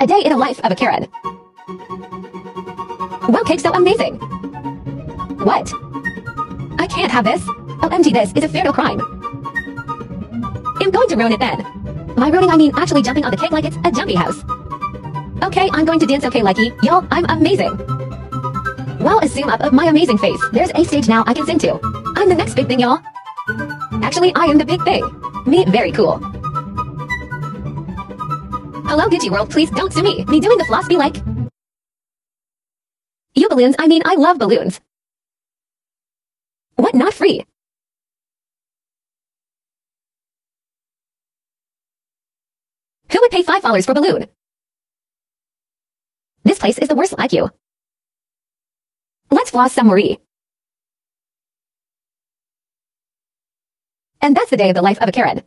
A day in the life of a Karen. Wow, cake's so amazing. What? I can't have this. OMG, this is a fatal crime. I'm going to ruin it then. By ruining, I mean actually jumping on the cake like it's a jumpy house. Okay, I'm going to dance okay, likey. Y'all, I'm amazing. Well, a zoom up of my amazing face. There's a stage now I can sing to. I'm the next big thing, y'all. Actually, I am the big thing. Me, very cool. Hello, Gucci World, please don't sue me. Me doing the floss be like... You balloons, I mean, I love balloons. What, not free? Who would pay $5 for balloon? This place is the worst like you. Let's floss some. And that's the day of the life of a Karen.